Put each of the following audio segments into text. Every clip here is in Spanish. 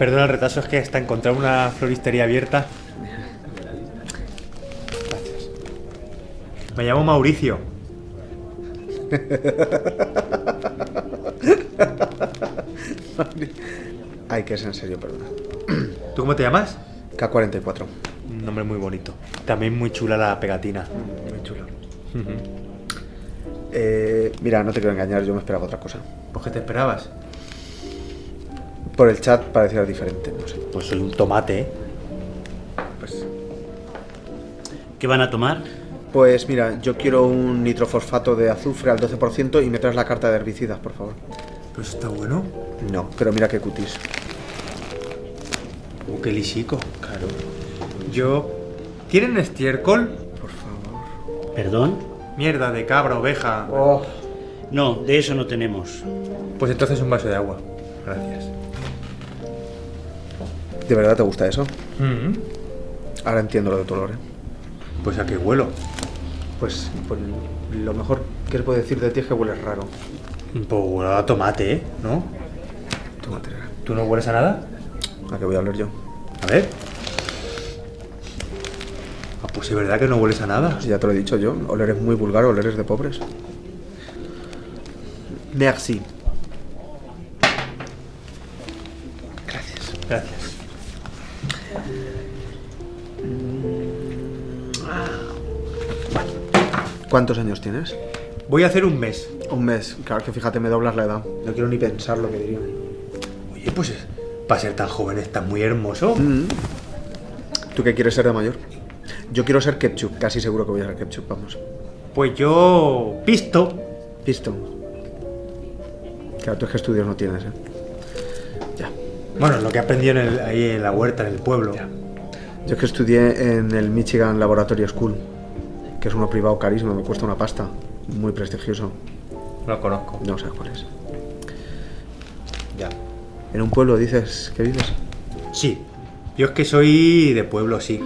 Perdona el retraso, es que hasta encontrar una floristería abierta. Gracias. Me llamo Mauricio. Ay, que es en serio, perdona. ¿Tú cómo te llamas? K44. Un nombre muy bonito. También muy chula la pegatina. Muy chulo. Eh, mira, no te quiero engañar, yo me esperaba otra cosa. ¿Pues qué te esperabas? Por el chat parecía diferente, no sé. Pues soy un tomate, ¿eh? Pues, ¿Qué van a tomar? pues mira, yo quiero un nitrofosfato de azufre al 12% y me traes la carta de herbicidas, por favor. Pues está bueno. No, pero mira qué cutis. Uh, qué lisico. Claro. Yo... ¿Tienen estiércol? Por favor. ¿Perdón? Mierda de cabra, oveja. Oh. No, de eso no tenemos. Pues entonces un vaso de agua. Gracias. ¿De verdad te gusta eso? Mm. Ahora entiendo lo de tu olor, ¿eh? Pues a qué huelo. Pues, pues lo mejor que se puede decir de ti es que hueles raro. Pues huelo a tomate, ¿eh? ¿No? Tómate. ¿Tú no hueles a nada? ¿A qué voy a oler yo? A ver. Ah, pues es verdad que no hueles a nada. Si ya te lo he dicho yo, oler es muy vulgar, oler es de pobres. Merci. Gracias. Gracias. ¿Cuántos años tienes? Voy a hacer un mes. Un mes. Claro que fíjate, me doblas la edad. No quiero ni pensar lo que dirían. Oye, pues para ser tan joven estás muy hermoso. Mm. ¿Tú qué quieres ser de mayor? Yo quiero ser ketchup, casi seguro que voy a ser ketchup, vamos. Pues yo... Pisto. Listo. Claro, tú es que estudios no tienes, ¿eh? Ya. Bueno, lo que he aprendido en el- ahí en la huerta, en el pueblo. Yo es que estudié en el Michigan Laboratory School, que es uno privado carísimo, me cuesta una pasta. Muy prestigioso. No lo conozco. No sabes cuál es. Ya. En un pueblo dices que vives. Sí. Yo es que soy de pueblo, sí.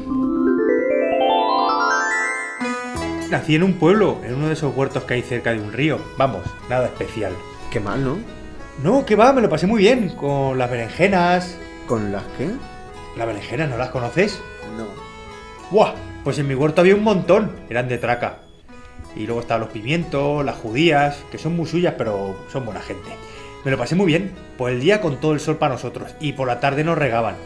Nací en un pueblo, en uno de esos huertos que hay cerca de un río. Vamos, nada especial. Qué mal, ¿no? No, que va, me lo pasé muy bien. Con las berenjenas. ¿Con las qué? ¿Las berenjenas no las conoces? No. ¡Buah! Pues en mi huerto había un montón. Eran de traca. Y luego estaban los pimientos, las judías, que son muy suyas, pero son buena gente. Me lo pasé muy bien. Por el día con todo el sol para nosotros. Y por la tarde nos regaban.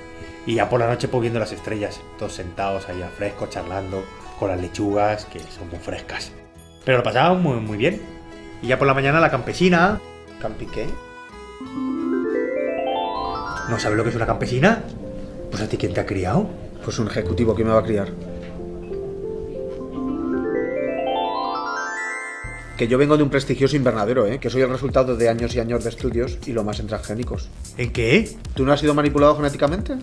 Y ya por la noche pues viendo las estrellas. Todos sentados ahí al fresco, charlando. Con las lechugas, que son muy frescas. Pero lo pasábamos muy, muy bien. Y ya por la mañana la campesina. ¿Campi qué? ¿No sabes lo que es una campesina? Pues a ti quién te ha criado. Pues un ejecutivo que me va a criar. Que yo vengo de un prestigioso invernadero, ¿eh? Que soy el resultado de años y años de estudios y lo más en transgénicos. ¿En qué? ¿Tú no has sido manipulado genéticamente?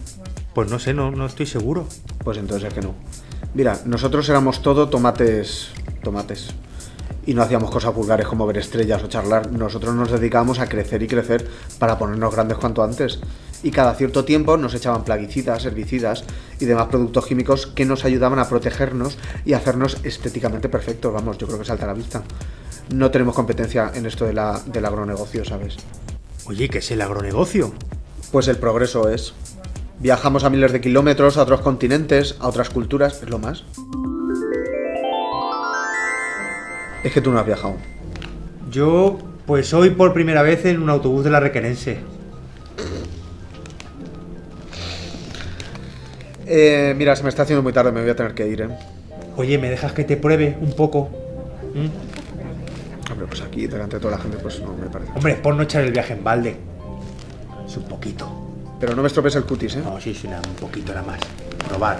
Pues no sé, no, no estoy seguro. Pues entonces es que no. Mira, nosotros éramos todo tomates. tomates. Y no hacíamos cosas vulgares como ver estrellas o charlar. Nosotros nos dedicábamos a crecer y crecer para ponernos grandes cuanto antes. Y cada cierto tiempo nos echaban plaguicidas, herbicidas y demás productos químicos que nos ayudaban a protegernos y hacernos estéticamente perfectos. Vamos, yo creo que salta a la vista. No tenemos competencia en esto de la, del agronegocio, ¿sabes? Oye, ¿qué es el agronegocio? Pues el progreso es. Viajamos a miles de kilómetros, a otros continentes, a otras culturas, es lo más. Es que tú no has viajado. Yo, pues hoy por primera vez en un autobús de la Requerense. Eh, mira, se me está haciendo muy tarde, me voy a tener que ir, ¿eh? Oye, ¿me dejas que te pruebe un poco? ¿Mm? Hombre, pues aquí, delante de toda la gente, pues no me parece. Hombre, por no echar el viaje en balde. Es un poquito. Pero no me estropees el cutis, ¿eh? No, sí, sí, nada, un poquito nada más. Probar.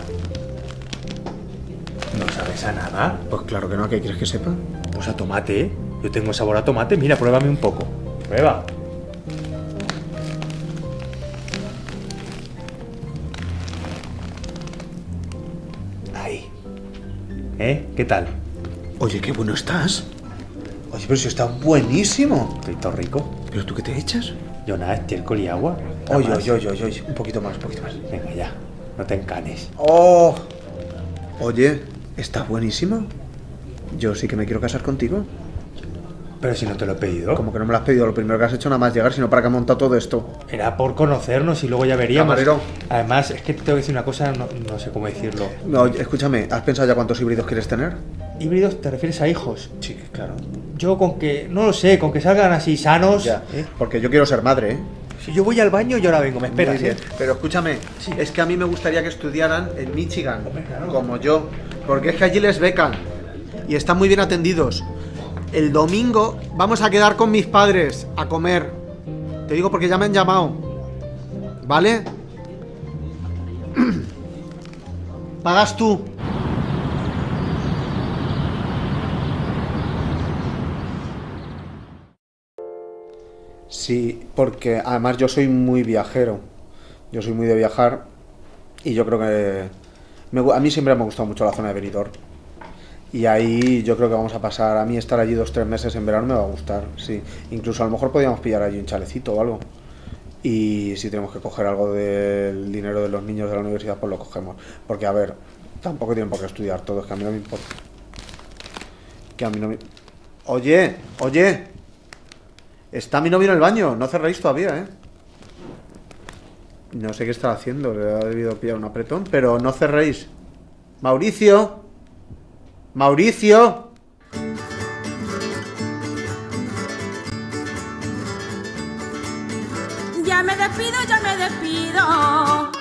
¿No sabes a nada? Pues claro que no, ¿qué quieres que sepa? Pues a tomate, ¿eh? Yo tengo sabor a tomate. Mira, pruébame un poco. Prueba. Ahí. ¿Eh? ¿Qué tal? Oye, qué bueno estás. Oye, pero si está buenísimo. Todo rico. ¿Pero tú qué te echas? Yo nada, estiércol y agua. Oye, oye, oye, oye, un poquito más, un poquito más. Venga, ya. No te encanes. ¡Oh! Oye, está buenísimo. Yo sí que me quiero casar contigo. Pero si no te lo he pedido. Como que no me lo has pedido, lo primero que has hecho nada más llegar, sino para que ha montado todo esto. Era por conocernos y luego ya veríamos. Camarero. Además, es que te tengo que decir una cosa, no, no sé cómo decirlo. No, escúchame, ¿has pensado ya cuántos híbridos quieres tener? ¿Híbridos te refieres a hijos? Sí, claro. Yo con que, no lo sé, con que salgan así sanos. Ya, ¿eh? porque yo quiero ser madre, ¿eh? Si yo voy al baño, yo ahora vengo, me esperas. ¿eh? Pero escúchame, Sí. es que a mí me gustaría que estudiaran en Michigan, como yo, porque es que allí les becan y están muy bien atendidos. El domingo vamos a quedar con mis padres a comer. Te digo porque ya me han llamado. ¿Vale? Pagas tú. Sí, porque además yo soy muy viajero. Yo soy muy de viajar y yo creo que me a mí siempre me ha gustado mucho la zona de Benidorm. Y ahí yo creo que vamos a pasar, a mí estar allí dos tres meses en verano me va a gustar, sí. Incluso a lo mejor podríamos pillar allí un chalecito o algo. Y si tenemos que coger algo del dinero de los niños de la universidad, pues lo cogemos. Porque a ver, tampoco tienen por qué estudiar todo, es que a mí no me importa. Que a mí no me... Oye, oye, Está mi novio en el baño, no cerréis todavía, ¿eh? No sé qué está haciendo, le ha debido pillar un apretón, pero no cerréis. Mauricio. Mauricio. Ya me despido, ya me despido.